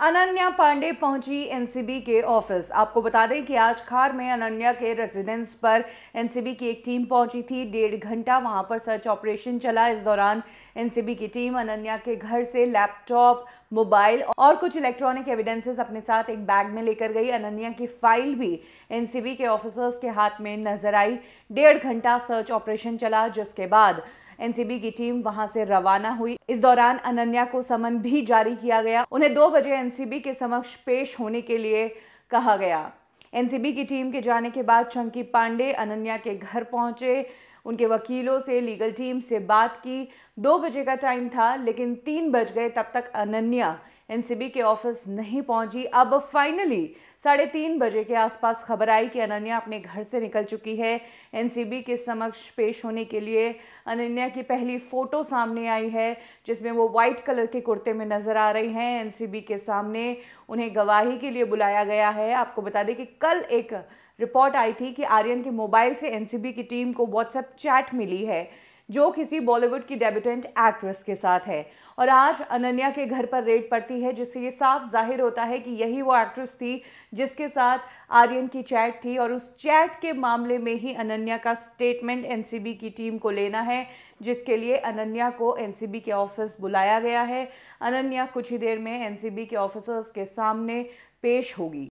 अनन्या पांडे पहुँची एनसीबी के ऑफ़िस। आपको बता दें कि आज खार में अनन्या के रेजिडेंस पर एनसीबी की एक टीम पहुँची थी। डेढ़ घंटा वहाँ पर सर्च ऑपरेशन चला। इस दौरान एनसीबी की टीम अनन्या के घर से लैपटॉप मोबाइल और कुछ इलेक्ट्रॉनिक एविडेंसेस अपने साथ एक बैग में लेकर गई। अनन्या की फ़ाइल भी एनसीबी के ऑफिसर्स के हाथ में नज़र आई। डेढ़ घंटा सर्च ऑपरेशन चला, जिसके बाद एनसीबी की टीम वहाँ से रवाना हुई। इस दौरान अनन्या को समन भी जारी किया गया। उन्हें दो बजे एनसीबी के समक्ष पेश होने के लिए कहा गया। एनसीबी की टीम के जाने के बाद चंकी पांडे अनन्या के घर पहुँचे। उनके वकीलों से लीगल टीम से बात की। दो बजे का टाइम था, लेकिन तीन बज गए तब तक अनन्या एनसीबी के ऑफ़िस नहीं पहुँची। अब फाइनली साढ़े तीन बजे के आसपास खबर आई कि अनन्या अपने घर से निकल चुकी है। एनसीबी के समक्ष पेश होने के लिए अनन्या की पहली फ़ोटो सामने आई है, जिसमें वो वाइट कलर के कुर्ते में नज़र आ रही हैं। एनसीबी के सामने उन्हें गवाही के लिए बुलाया गया है। आपको बता दें कि कल एक रिपोर्ट आई थी कि आर्यन के मोबाइल से एनसीबी की टीम को व्हाट्सएप चैट मिली है। जो किसी बॉलीवुड की डेब्यूटेंट एक्ट्रेस के साथ है। और आज अनन्या के घर पर रेड पड़ती है, जिससे ये साफ़ ज़ाहिर होता है कि यही वो एक्ट्रेस थी जिसके साथ आर्यन की चैट थी और उस चैट के मामले में ही अनन्या का स्टेटमेंट एनसीबी की टीम को लेना है, जिसके लिए अनन्या को एनसीबी के ऑफ़िस बुलाया गया है। अनन्या कुछ ही देर में एनसीबी के ऑफिसर्स के सामने पेश होगी।